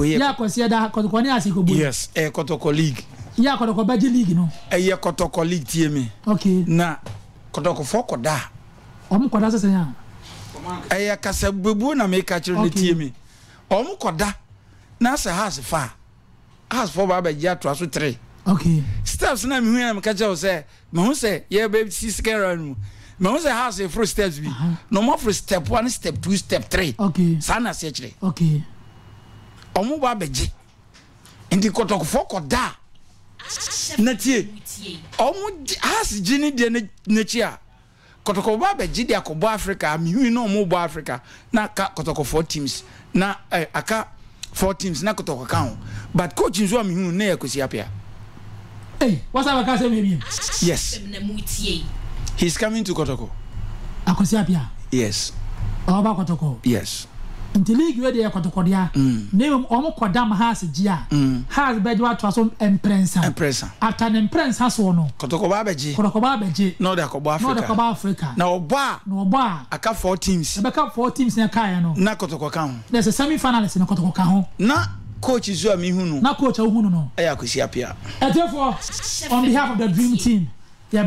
Oyɛ. Yɛ akɔseɛ da, kɔtɔkɔ ne ase kɔbɔ yi. Yes, ɛyɛ kɔtɔkɔ league. Yɛ akɔtɔkɔ bɛgye league no. Ɛyɛ kɔtɔkɔ league tie me. Okay. Na kɔtɔkɔfoɔ kɔda a. Wɔn kɔda sɛ sɛn a. Ɛyɛ kasa bebuo na meka kyerɛ no tie me. Wɔn kɔda na sɛ house fa a, housefoɔ ba abɛgye atoa so three. Okay. Steps na mehu yɛ na meka kyerɛ wo sɛ. mahu sɛ yɛbɛsi second round no mu mahu sɛ house ɛforo steps bi na ɔmaforo step one step two step three saa na aseɛ kyerɛ ɔmo ba bɛgye nti kɔtɔkofoɔ kɔda a na tie ɔmo house gye ne deɛ n'akyi a Kɔtɔkɔ ba bɛgye de akɔbɔ Africa a mehui na ɔmo bɔ Africa na aka kɔtɔkɔ four teams na eh aka four teams na kɔtɔkɔ ka ho but coach nso a mehu no na ɛyɛ Kwesi Appiah ei wasa bɛka asɛm wei biom. Yes he's coming to kɔtɔkɔ. Akwasi Appiah. Yes. Ɔba kɔtɔkɔ. Yes. Ntsi league wei de yɛ kɔtɔkɔdua, na mbom wɔn kɔ dam Hearts gye a, Hearts bɛgye atoa so mprɛnsa, mprɛnsa, after ne mprɛnsa soɔ no, Kɔtɔkɔ ba abɛgye, Kɔtɔkɔ ba abɛgye, na ɔde akɔbɔ Africa, na ɔde akɔbɔ Africa, na ɔbɔ a, na ɔbɔ a, aka four teams, ɛbɛka four teams na ɛkaeɛ no, na Kɔtɔkɔ ka ho, na sɛ semi finalist no Kɔtɔkɔ ka ho. Na coach nso a mehu no, na coach a wohu no no, yɛ Akwesi Appiah. Atiefoɔ, on behalf of the dream team, yɛbɛda.